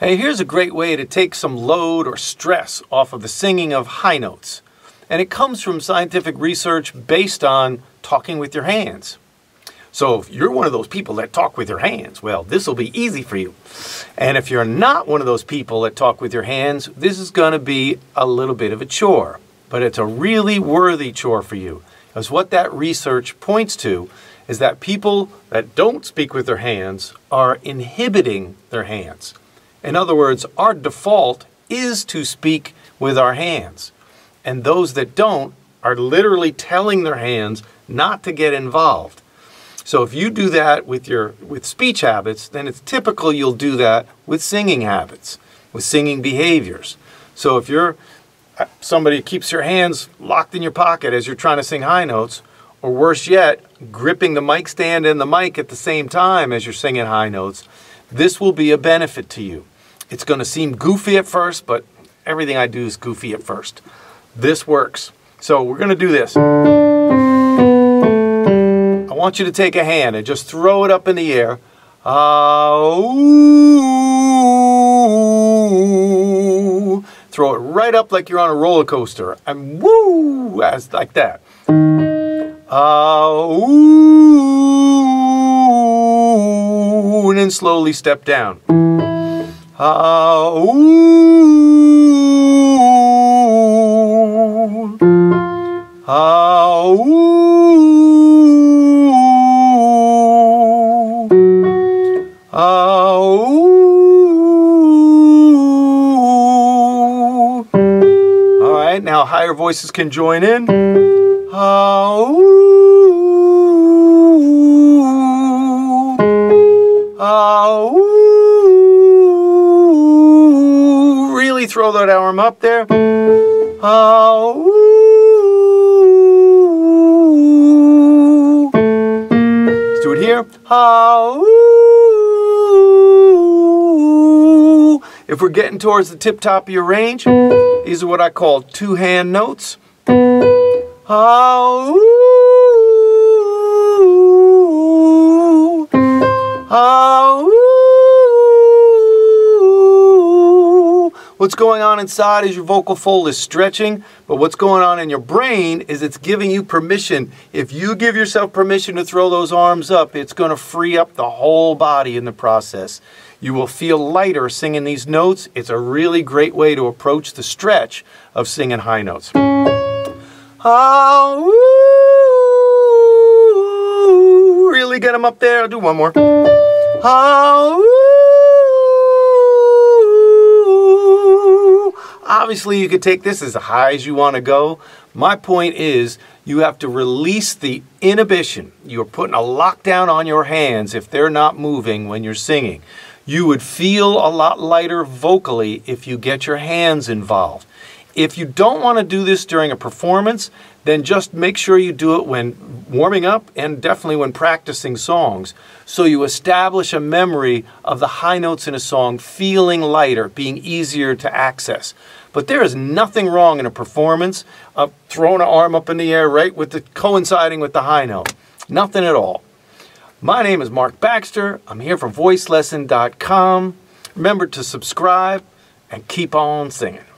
Hey, here's a great way to take some load or stress off of the singing of high notes. And it comes from scientific research based on talking with your hands. So if you're one of those people that talk with your hands, well, this will be easy for you. And if you're not one of those people that talk with your hands, this is going to be a little bit of a chore. But it's a really worthy chore for you. Because what that research points to is that people that don't speak with their hands are inhibiting their hands. In other words, our default is to speak with our hands. And those that don't are literally telling their hands not to get involved. So if you do that with your with speech habits, then it's typical you'll do that with singing habits, with singing behaviors. So if you're uh, somebody keeps your hands locked in your pocket as you're trying to sing high notes, or worse yet, gripping the mic stand and the mic at the same time as you're singing high notes, this will be a benefit to you. It's going to seem goofy at first, but everything I do is goofy at first. This works. So we're going to do this. I want you to take a hand and just throw it up in the air. Uh. Throw it right up like you're on a roller coaster. And woo, as like that. Uh, and then slowly step down. Ah, ooh. Ah, ooh. Ah, ooh. All right, now higher voices can join in. Ah, ooh. Throw that arm up there. Oh, Let's do it here. Oh, if we're getting towards the tip top of your range, these are what I call two hand notes. Oh, oh, What's going on inside is your vocal fold is stretching, but what's going on in your brain is it's giving you permission. If you give yourself permission to throw those arms up, it's going to free up the whole body in the process. You will feel lighter singing these notes. It's a really great way to approach the stretch of singing high notes. Oh, really get them up there. I'll do one more. Oh, Obviously, you could take this as high as you want to go. My point is, you have to release the inhibition. You're putting a lockdown on your hands if they're not moving when you're singing. You would feel a lot lighter vocally if you get your hands involved. If you don't want to do this during a performance, then just make sure you do it when warming up and definitely when practicing songs. So you establish a memory of the high notes in a song feeling lighter, being easier to access. But there is nothing wrong in a performance of throwing an arm up in the air right with the coinciding with the high note. Nothing at all. My name is Mark Baxter. I'm here from voicelesson.com. Remember to subscribe and keep on singing.